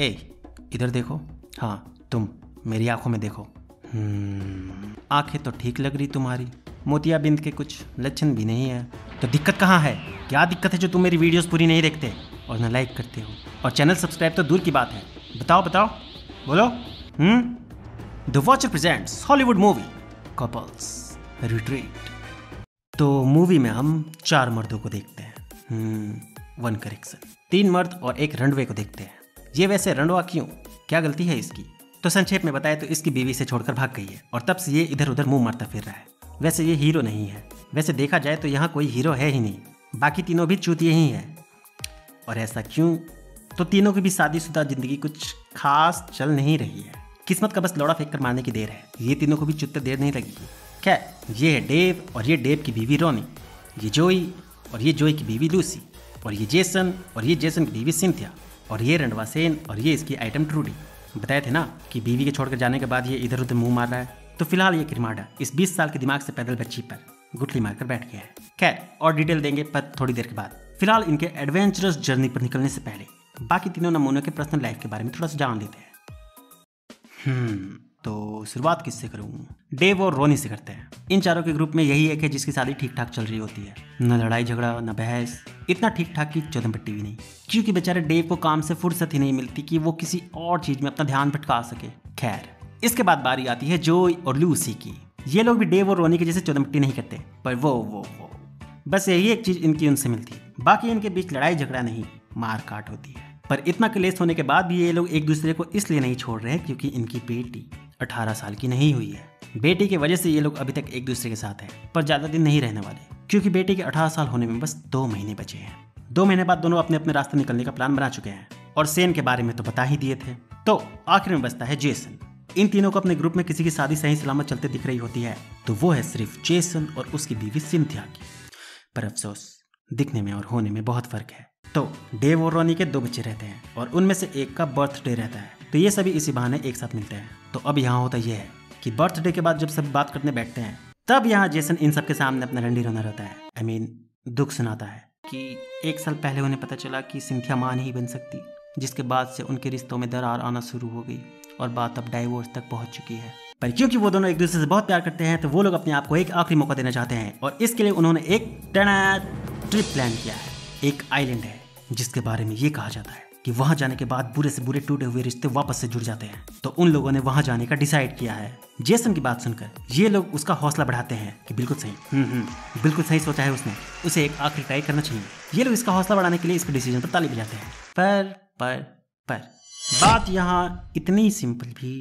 ए इधर देखो। हाँ तुम मेरी आँखों में देखो। हम्म, आँखें तो ठीक लग रही तुम्हारी। मोतियाबिंद के कुछ लक्षण भी नहीं है। तो दिक्कत कहाँ है? क्या दिक्कत है जो तुम मेरी वीडियोस पूरी नहीं देखते? और न लाइक करते हो। और चैनल सब्सक्राइब तो दूर की बात है। बताओ बताओ। बोलो। हम्म? The watcher presents Hollywood movie couples retreat तो मूवी में हम चार मर्दों को देखते हैं। वन करेक्शन तीन मर्द और एक रंडवे को देखते हैं। ये वैसे रंडवा क्यों? क्या गलती है इसकी? तो संक्षेप में बताए तो इसकी बीवी से छोड़कर भाग गई है और तब से ये इधर उधर मुँह मारता फिर रहा है। वैसे ये हीरो नहीं है। वैसे देखा जाए तो यहाँ कोई हीरो है ही नहीं। बाकी तीनों भी चूतिए ही हैं। और ऐसा क्यों? तो तीनों की भी शादीशुदा ज़िंदगी कुछ खास चल नहीं रही है। किस्मत का बस लौड़ा फेंक कर मारने की देर है। ये तीनों को भी चुत्ते देर नहीं लगेगी। खैर ये है डेव और ये डेव की बीवी रोनी? ये जोई और ये जोई की बीवी लूसी और ये जेसन और ये जेसन की बीवी सिंथिया। और ये रंडवा सेन और ये इसकी आइटम ट्रूडी बताए थे ना कि बीवी के छोड़कर जाने के बाद ये इधर उधर मुँह मार रहा है। तो फ़िलहाल ये किरमाडा इस 20 साल के दिमाग से पैदल बच्ची पर गुटली मारकर बैठ गया है। खैर, और डिटेल देंगे पर थोड़ी देर के बाद। फ़िलहाल इनके एडवेंचरस जर्नी पर निकलने से पहले, बाकी तीनों नमूनों के पर्सनल लाइफ के बारे में थोड़ा सा जान लेते हैं। हम्म। तो शुरुआत किससे करूँ? डेव और रोनी से करते हैं। इन चारों के ग्रुप में यही एक है जिसकी शादी ठीक ठाक चल रही होती है। न लड़ाई झगड़ा, न बहस, इतना ठीक ठाक की चौदह पट्टी भी नहीं। क्योंकि बेचारे डेव को काम से फुर्सत ही नहीं मिलती कि वो किसी और चीज़ में अपना ध्यान भटका सके। खैर, इसके बाद बारी आती है जोई और लूसी की। ये लोग भी डेव और रोनी के जैसे चौदह पट्टी नहीं करते, पर वो वो वो। बस यही एक चीज़ इनकी उनसे मिलती। बाकी इनके बीच लड़ाई झगड़ा नहीं, मार काट होती है। पर इतना क्लेश होने के बाद भी ये लोग एक दूसरे को इसलिए नहीं छोड़ रहे क्योंकि इनकी बेटी। 18 साल की नहीं हुई है। बेटी की वजह से ये लोग अभी तक एक दूसरे के साथ हैं, पर ज़्यादा दिन नहीं रहने वाले, क्योंकि बेटी के 18 साल होने में बस दो महीने बचे हैं। दो महीने बाद दोनों अपने अपने रास्ते निकलने का प्लान बना चुके हैं, और सेन के बारे में तो बता ही दिए थे। तो आखिर में बचता है जेसन। इन तीनों को अपने ग्रुप में किसी की शादी सही सलामत चलते दिख रही होती है तो वो है सिर्फ़ जेसन और उसकी बीवी सिंथिया की। पर अफसोस, दिखने में और होने में बहुत फ़र्क है। तो डेव और रोनी के दो बच्चे रहते हैं, और उनमें से एक का बर्थडे रहता है तो ये सभी इसी बहाने एक साथ मिलते हैं। तो अब यहाँ होता यह है कि बर्थडे के बाद जब सब बात करने बैठते हैं तब यहाँ जेसन इन सबके सामने अपना रंडी रोना रहता है। आई I मीन mean, दुख सुनाता है कि एक साल पहले उन्हें पता चला कि सिंथिया माँ नहीं बन सकती जिसके बाद से उनके रिश्तों में दरार आना शुरू हो गई और बात अब डाइवोर्स तक पहुँच चुकी है। पर क्योंकि वो दोनों एक दूसरे से बहुत प्यार करते हैं तो वो लोग अपने आप को एक आखिरी मौका देना चाहते हैं और इसके लिए उन्होंने एक ट्रिप प्लान किया है। एक आइलैंड है जिसके बारे में ये कहा जाता है। कि वहाँ जाने के बाद बुरे से बुरे टूटे हुए रिश्ते वापस से जुड़ जाते हैं। तो उन लोगों ने वहाँ जाने का डिसाइड किया है। जेसन की बात सुनकर ये लोग उसका हौसला बढ़ाते हैं कि बिल्कुल सही। हम्म हम्म बिल्कुल सही सोचा है उसने। उसे एक आखिरी ट्राई करना चाहिए। ये लोग इसका हौसला बढ़ाने के लिए इसके डिसीज़न पर ताली बजाते हैं। पर पर पर। बात यहाँ इतनी सिंपल भी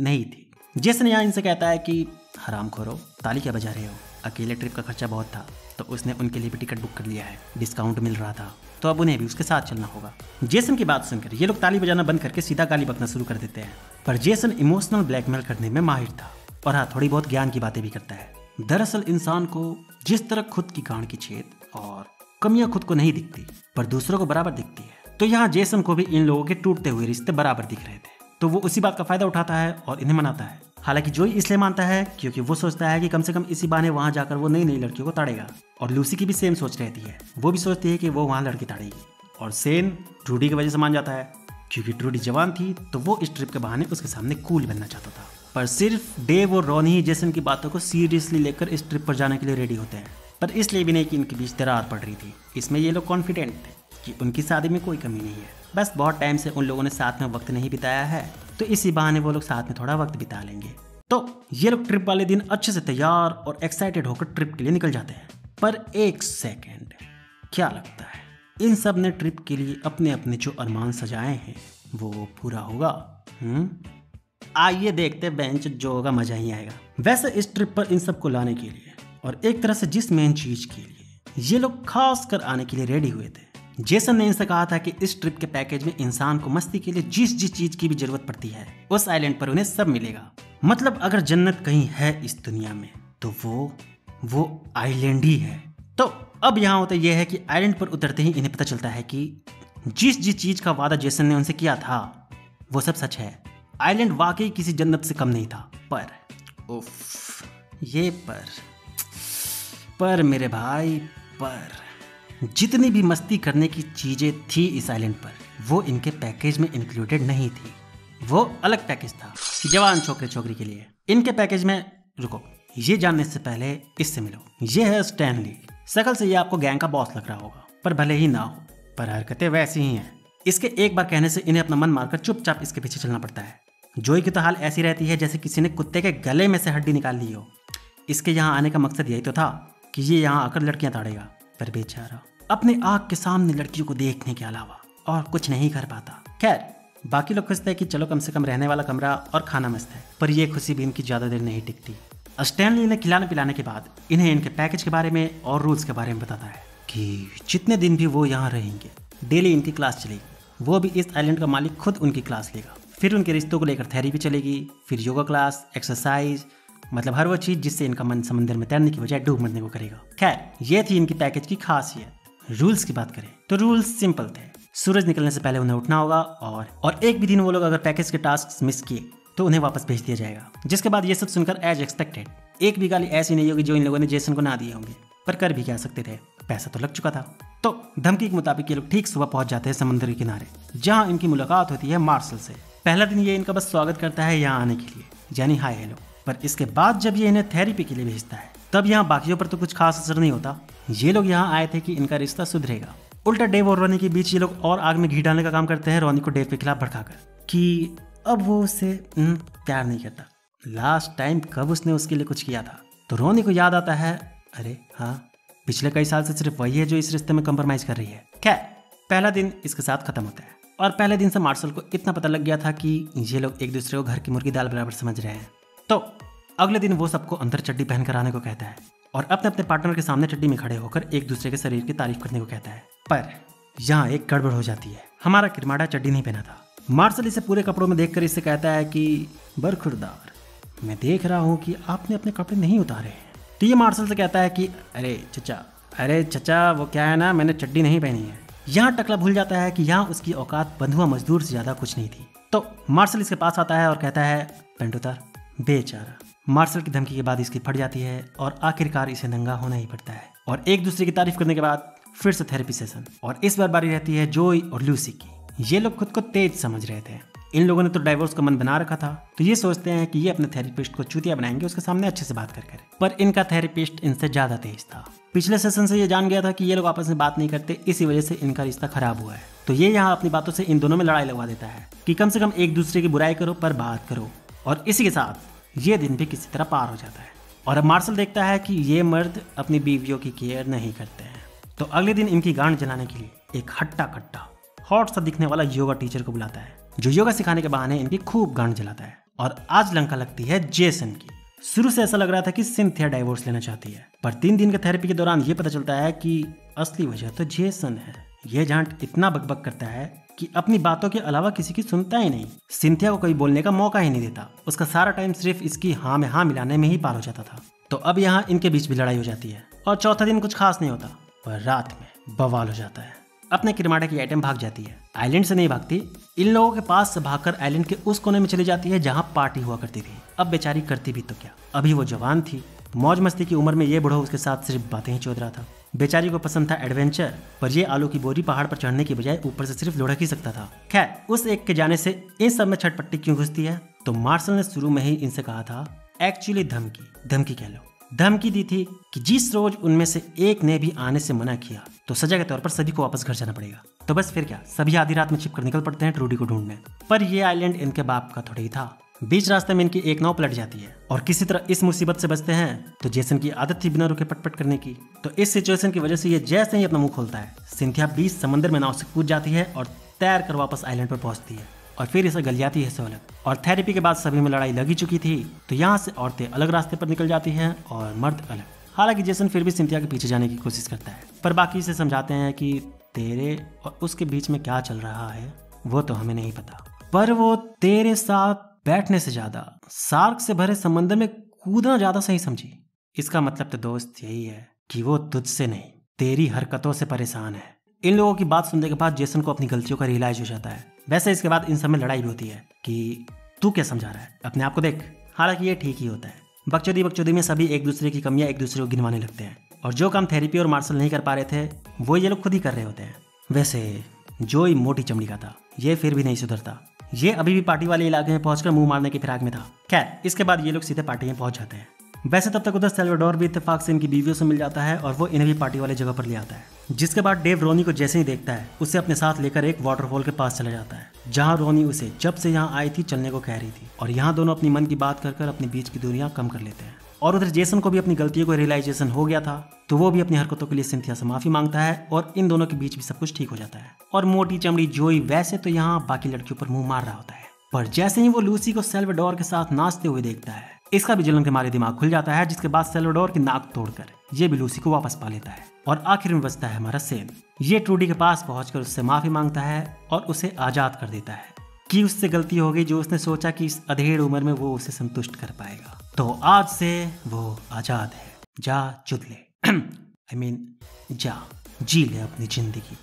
नहीं थी। जेसन यहाँ इनसे कहता है कि, हराम खोरो, ताली क्या बजा रहे हो? अकेले ट्रिप का खर्चा बहुत था तो उसने उनके लिए भी टिकट बुक कर लिया है। डिस्काउंट मिल रहा था। तो अब उन्हें भी उसके साथ चलना होगा। जेसन की बात सुनकर ये लोग ताली बजाना बंद करके सीधा गाली बकना शुरू कर देते हैं। पर जेसन इमोशनल ब्लैकमेल करने में माहिर था और हाँ थोड़ी बहुत ज्ञान की बातें भी करता है। दरअसल इंसान को जिस तरह खुद की गांड की छेद और कमियाँ खुद को नहीं दिखती, पर दूसरों को बराबर दिखती है। तो यहाँ जेसन को भी इन लोगों के टूटते हुए रिश्ते बराबर दिख रहे थे। तो वो उसी बात का फ़ायदा उठाता है और इन्हें मनाता है। हालाँकि जोई इसलिए मानता है, क्योंकि वो सोचता है कि कम से कम इसी बहाने वहाँ जाकर वो नई नई लड़कियों को ताड़ेगा। और लूसी की भी सेम सोच रहती है। वो भी सोचती है कि वो वहाँ लड़की ताड़ेगी। और सेन ट्रूडी की वजह से मान जाता है। क्योंकि ट्रूडी जवान थी तो वो इस ट्रिप के बहाने उसके सामने कूल बनना चाहता था। पर सिर्फ़ डेव और रोनी ही जेसन की बातों को सीरियसली लेकर इस ट्रिप पर जाने के लिए रेडी होते हैं। पर इसलिए भी नहीं कि इनके बीच दरार पड़ रही थी। इसमें ये लोग कॉन्फिडेंट थे कि उनकी शादी में कोई कमी नहीं है। बस बहुत टाइम से उन लोगों ने साथ में वक्त नहीं बिताया है। तो इसी बहाने वो लोग साथ में थोड़ा वक्त बिता लेंगे। तो ये लोग ट्रिप वाले दिन अच्छे से तैयार और एक्साइटेड होकर ट्रिप के लिए निकल जाते हैं। पर एक सेकेंड क्या लगता है? इन सबने ट्रिप के लिए अपने अपने जो अरमान सजाए हैं, वो पूरा होगा? हम्म? आइए देखते बेंच जो होगा, मज़ा ही आएगा। वैसे इस ट्रिप पर इन सबको लाने के लिए और एक तरह से जिस मेन चीज़ के लिए, ये लोग खास कर आने के लिए रेडी हुए थे। जेसन ने इनसे कहा था कि इस ट्रिप के पैकेज में इंसान को मस्ती के लिए जिस जिस चीज़ की भी ज़रूरत पड़ती है, उस आइलैंड पर उन्हें सब मिलेगा। मतलब अगर जन्नत कहीं है इस दुनिया में तो वो वो आइलैंड ही है। तो अब यहाँ होता यह है कि आइलैंड पर उतरते ही इन्हें पता चलता है कि जिस जिस चीज़ का वादा जेसन ने उनसे किया था, वो सब सच है। आइलैंड वाकई किसी जन्नत से कम नहीं था। पर, उफ, ये पर पर मेरे भाई, पर। जितनी भी मस्ती करने की चीज़ें थी इस आइलैंड पर, वो इनके पैकेज में इंक्लूडेड नहीं थी। वो अलग पैकेज था। जवान छोकरे छोकरी के लिए। इनके पैकेज में, रुको, ये जानने से पहले इससे मिलो। ये है स्टैनली शकल से ये आपको गैंग का बॉस लग रहा होगा, पर भले ही ना हो, पर हरकतें वैसी ही हैं। इसके एक बार कहने से इन्हें अपना मन मारकर चुपचाप इसके पीछे चलना पड़ता है। जोई की तो हाल ऐसी रहती है जैसे किसी ने कुत्ते के गले में से हड्डी निकाल ली हो। इसके यहाँ आने का मकसद यही तो था कि ये यहाँ आकर लड़कियाँ ताड़ेगा, पर बेचारा अपने आग के सामने लड़कियों को देखने के अलावा और कुछ नहीं कर पाता। खैर, बाकी लोग खुश थे कि चलो कम से कम रहने वाला कमरा और खाना मस्त है, पर यह खुशी भी इनकी ज़्यादा देर नहीं टिकती। स्टैनली ने खिलाने पिलाने के बाद इन्हें इनके पैकेज के बारे में और रूल्स के बारे में बताता है कि जितने दिन भी वो यहाँ रहेंगे, डेली इनकी क्लास चलेगी। वो भी इस आइलैंड का मालिक खुद उनकी क्लास लेगा। फिर उनके रिश्तों को लेकर थेरेपी चलेगी, फिर योगा क्लास, एक्सरसाइज मतलब हर वो चीज़ जिससे इनका मन समंदर में तैरने की बजाय डूब मरने को करेगा। खैर, ये थी इनकी पैकेज की खासियत। रूल्स की बात करें तो रूल्स सिंपल थे। सूरज निकलने से पहले उन्हें उठना होगा और और एक भी दिन वो लोग अगर पैकेज के टास्क मिस किए तो उन्हें वापस भेज दिया जाएगा। जिसके बाद ये सब सुनकर एज एक्सपेक्टेड एक भी गाली ऐसी नहीं होगी जो इन लोगों ने जेसन को ना दिए होंगे। पर कर भी क्या सकते थे? पैसा तो लग चुका था। तो धमकी के मुताबिक ये लोग ठीक सुबह पहुँच जाते हैं समुद्र के किनारे, जहाँ इनकी मुलाकात होती है मार्शल से। पहला दिन ये इनका बस स्वागत करता है यहाँ आने के लिए, यानी हाय हेलो पर इसके बाद जब ये इन्हें थेरेपी के लिए भेजता है तब यहाँ बाकियों पर तो कुछ खास असर नहीं होता। ये लोग यहाँ आए थे कि इनका रिश्ता सुधरेगा। उल्टा डेव और रोनी के बीच ये लोग और आग में घी डालने का काम करते हैं रोनी को डेव के खिलाफ भड़काकर, कि अब वो उससे प्यार नहीं करता। लास्ट टाइम कब उसने उसके लिए कुछ किया था? तो रोनी को याद आता है, अरे हाँ पिछले कई साल से सिर्फ़ वही है जो इस रिश्ते में कंप्रोमाइज कर रही है। खैर, पहला दिन इसके साथ खत्म होता है। और पहले दिन से मार्शल को इतना पता लग गया था कि ये लोग एक दूसरे को घर की मुर्गी दाल बराबर समझ रहे हैं। तो अगले दिन वो सबको अंदर चड्डी पहन कर आने को कहता है और अपने अपने पार्टनर के सामने चड्डी में खड़े होकर एक दूसरे के शरीर की तारीफ़ करने को कहता है। पर यहाँ एक गड़बड़ हो जाती है। हमारा किरमाड़ा चड्डी नहीं पहना था। मार्शल इसे पूरे कपड़ों में देखकर इससे कहता है कि, बरखुरदार, मैं देख रहा हूँ कि आपने अपने कपड़े नहीं उतारे तो ये मार्शल से कहता है कि, अरे चचा अरे चचा, वो क्या है ना, मैंने चड्डी नहीं पहनी है। यहाँ टकला भूल जाता है कि यहाँ उसकी औकात बंधुआ मजदूर से ज़्यादा कुछ नहीं थी। तो मार्शल इसके पास आता है और कहता है पेंट उतार बेचारा मार्शल की धमकी के बाद इसकी फट जाती है और आखिरकार इसे नंगा होना ही पड़ता है। और एक दूसरे की तारीफ़ करने के बाद फिर से थेरेपी सेशन और इस बार बारी रहती है जोई और लूसी की। ये लोग खुद को तेज समझ रहे थे। इन लोगों ने तो डाइवोर्स का मन बना रखा था। तो ये सोचते हैं कि ये अपने थेरेपिस्ट को चूतिया बनाएँगे, उसके सामने अच्छे से बात कर कर। पर इनका थेरेपिस्ट इनसे ज़्यादा तेज था। पिछले सेशन से ये जान गया था कि ये लोग आपस में बात नहीं करते, इसी वजह से इनका रिश्ता खराब हुआ है। तो ये यहाँ अपनी बातों से इन दोनों में लड़ाई लगवा देता है कि कम से कम एक दूसरे की बुराई करो, पर बात करो। और इसी के साथ ये दिन भी किसी तरह पार हो जाता है। और अब मार्शल देखता है कि ये मर्द अपनी बीवियों की केयर नहीं करते हैं। तो अगले दिन इनकी गांड जलाने के लिए एक हट्टा कट्टा हॉट सा दिखने वाला योगा टीचर को बुलाता है, जो योगा सिखाने के बहाने इनकी खूब गांड जलाता है। और आज लंका लगती है जेसन की। शुरू से ऐसा लग रहा था कि सिंथिया डाइवोर्स लेना चाहती है, पर तीन दिन के थेरेपी के दौरान ये पता चलता है कि असली वजह तो जेसन है। ये जांट इतना बकबक करता है कि अपनी बातों के अलावा किसी की सुनता ही नहीं। सिंथिया को कोई बोलने का मौका ही नहीं देता। उसका सारा टाइम सिर्फ़ इसकी हाँ में हाँ मिलाने में ही पार हो जाता था। तो अब यहाँ इनके बीच भी लड़ाई हो जाती है। और चौथा दिन कुछ खास नहीं होता। पर रात में बवाल हो जाता है। अपने किरमाटा की आइटम भाग जाती है। आइलैंड से नहीं भागती। इन लोगों के पास से भागकर आइलैंड के उस कोने में चली जाती है जहाँ पार्टी हुआ करती थी। अब बेचारी करती भी तो क्या? अभी वो जवान थी। मौज मस्ती की उम्र में ये बुढ़ो उसके साथ सिर्फ़ बातें ही चोद रहा था। बेचारी को पसंद था एडवेंचर, पर ये आलू की बोरी पहाड़ पर चढ़ने की बजाय ऊपर से सिर्फ़ लुढ़क ही सकता था। खैर, उस एक के जाने से इन सब में छटपट्टी क्यों घुसती है? तो मार्शल ने शुरू में ही इनसे कहा था, एक्चुअली धमकी धमकी कह लो। धमकी दी थी कि जिस रोज उनमें से एक ने भी आने से मना किया तो सजा के तौर पर सभी को वापस घर जाना पड़ेगा। तो बस फिर क्या, सभी आधी रात में छिपकर निकल पड़ते हैं ट्रूडी को ढूँढने। पर यह आइलैंड इनके बाप का थोड़ा ही था। बीच रास्ते में इनकी एक नाव पलट जाती है और किसी तरह इस मुसीबत से बचते हैं। तो जेसन की आदत थी बिना रुके पटपट करने की तो इस सिचुएशन की वजह से ये जैसे ही अपना मुँह खोलता है सिंथिया बीच समंदर में नाव से कूद जाती है और तैर कर वापस आइलैंड पर पहुँचती है और फिर इसे गलियाती है सहूलत। और थेरेपी के बाद सभी में लड़ाई लगी चुकी थी तो यहाँ से औरतें अलग रास्ते पर निकल जाती हैं और मर्द अलग। हालाँकि जेसन फिर भी सिंथिया के पीछे जाने की कोशिश करता है, पर बाकी इसे समझाते हैं कि तेरे और उसके बीच में क्या चल रहा है, वो तो हमें नहीं पता। पर वो तेरे साथ बैठने से ज़्यादा, सार्क से भरे समंदर में कूदना ज़्यादा सही समझी। इसका मतलब तो दोस्त यही है कि वो तुझसे नहीं, तेरी हरकतों से परेशान है। इन लोगों की बात सुनने के बाद जेसन को अपनी गलतियों का रियलाइज़ हो जाता है। वैसे इसके बाद इन सब में लड़ाई भी होती है कि तू क्या समझा रहा है? अपने आप को देख। हालाँकि ये ठीक ही होता है। बकचोदी बकचोदी में सभी एक दूसरे की कमियाँ एक दूसरे को गिनवाने लगते हैं। और जो काम थेरेपी और मार्शल नहीं कर पा रहे थे, वो ये लोग खुद ही कर रहे होते हैं। वैसे, जो ही मोटी चमड़ी का था, ये फिर भी नहीं सुधरता। ये अभी भी पार्टी वाले इलाके में पहुंचकर मुँह मारने की फिराक में था। खैर, इसके बाद ये लोग सीधे पार्टी में पहुँच जाते हैं। वैसे तब तक उधर सेल्वाडोर भी इतफाक से इनकी बीवियों से मिल जाता है और वो इन्हें भी पार्टी वाले जगह पर ले आता है। जिसके बाद डेव रोनी को जैसे ही देखता है, उसे अपने साथ लेकर एक वाटरफॉल के पास चला जाता है, जहाँ रोनी उसे जब से यहाँ आई थी, चलने को कह रही थी। और यहाँ दोनों अपनी मन की बात कर कर अपने बीच की दूरियाँ कम कर लेते हैं। और उधर जेसन को भी अपनी गलतियों को रियलाइजेशन हो गया था तो वो भी अपनी हरकतों के लिए सिंथिया से माफ़ी माँगता है और इन दोनों के बीच भी सब कुछ ठीक हो जाता है। और मोटी चमड़ी जोई वैसे तो यहाँ बाकी लड़कियों पर मुँह मार रहा होता है, पर जैसे ही वो लूसी को सेल्वाडोर के साथ नाचते हुए देखता है, इसका भी जलन के मारे दिमाग खुल जाता है, जिसके बाद सेल्वाडोर की नाक तोड़कर ये भी लूसी को वापस पा लेता है। और आखिर में बचता है हमारा सेन। ये ट्रूडी के पास पहुंचकर उससे माफ़ी माँगता है और उसे आज़ाद कर देता है, कि उससे गलती हो गई जो उसने सोचा कि इस अधेड़ उम्र में वो उसे संतुष्ट कर पाएगा। तो आज से वो आज़ाद है। जा चुद ले। आई मीन जा जी ले अपनी ज़िंदगी।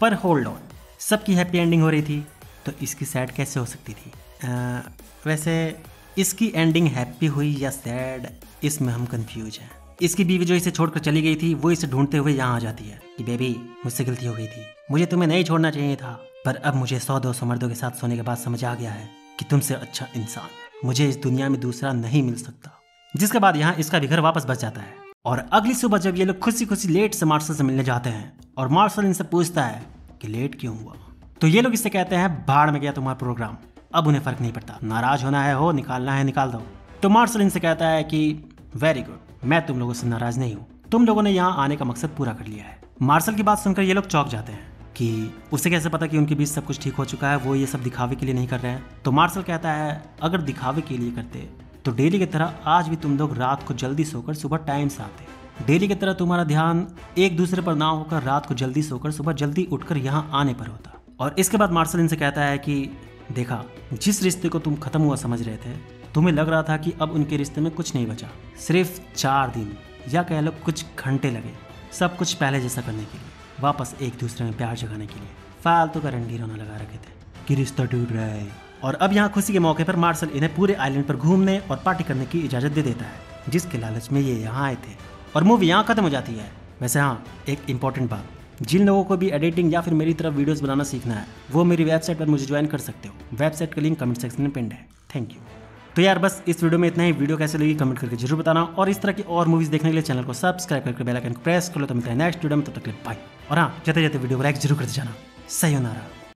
पर होल्ड ऑन सबकी हैप्पी एंडिंग हो रही थी तो इसकी सैड कैसे हो सकती थी? आ, वैसे इसकी एंडिंग हैप्पी हुई या सैड इसमें हम कंफ्यूज हैं। इसकी बीवी जो इसे छोड़कर चली गई थी वो इसे ढूंढते हुए यहाँ आ जाती है कि बेबी मुझसे गलती हो गई थी। मुझे तुम्हें नहीं छोड़ना चाहिए था पर अब मुझे सौ दो सौ मर्दों के साथ सोने के बाद समझ आ गया है कि तुमसे अच्छा इंसान मुझे इस दुनिया में दूसरा नहीं मिल सकता। जिसके बाद यहाँ इसका भी घर वापस बच जाता है। और अगली सुबह जब ये लोग खुशी खुशी लेट से मार्शल से मिलने जाते हैं और मार्शल इनसे पूछता है कि लेट क्यों हुआ? तो ये लोग इससे कहते हैं बाढ़ में गया तुम्हारा प्रोग्राम अब उन्हें फ़र्क नहीं पड़ता। नाराज़ होना है, हो, निकालना है, निकाल दो। तो मार्शल इनसे कहता है कि वेरी गुड मैं तुम लोगों से नाराज़ नहीं हूँ। तुम लोगों ने यहाँ आने का मकसद पूरा कर लिया है। मार्शल की बात सुनकर ये लोग चौक जाते हैं। कि उसे कैसे पता कि उनके बीच सब कुछ ठीक हो चुका है, वो ये सब दिखावे के लिए नहीं कर रहे हैं? तो मार्शल कहता है, अगर दिखावे के लिए करते तो डेली की तरह आज भी तुम लोग रात को जल्दी सोकर सुबह टाइम से आते। डेली की तरह तुम्हारा ध्यान एक दूसरे पर ना होकर रात को जल्दी सोकर सुबह जल्दी उठकर यहाँ आने पर होता। और इसके बाद मार्शल इनसे कहता है कि, देखा, जिस रिश्ते को तुम खत्म हुआ समझ रहे थे, तुम्हें लग रहा था कि अब उनके रिश्ते में कुछ नहीं बचा, सिर्फ़ चार दिन, या कह लो कुछ घंटे लगे, सब कुछ पहले जैसा करने के लिए। वापस एक दूसरे में प्यार जगाने के लिए। फालतू का रंडी रोना लगा रखे थे। रिश्ता टूट रहा। है और अब यहाँ खुशी के मौके पर मार्शल इन्हें पूरे आइलैंड पर घूमने और पार्टी करने की इजाज़त दे देता है, जिसके लालच में ये यहाँ आए थे। और मूवी यहाँ खत्म हो जाती है। वैसे हाँ एक इंपॉर्टेंट बात। जिन लोगों को भी एडिटिंग या फिर मेरी तरफ़ वीडियोस बनाना सीखना है, वो मेरी वेबसाइट पर मुझे ज्वाइन कर सकते हो। वेबसाइट का लिंक कमेंट सेक्शन में पिंड है। थैंक यू तो यार बस इस वीडियो में इतना ही। वीडियो कैसे लगी कमेंट करके ज़रूर बताना। और इस तरह की और मूवीज़ देखने के लिए चैनल को सब्सक्राइब करके बेल आइकन प्रेस कर लो। तो मिलता है नेक्स्ट वीडियो में। तब तक बाय और हाँ जाते जाते वीडियो को लाइक ज़रूर करते जाना। सही नारा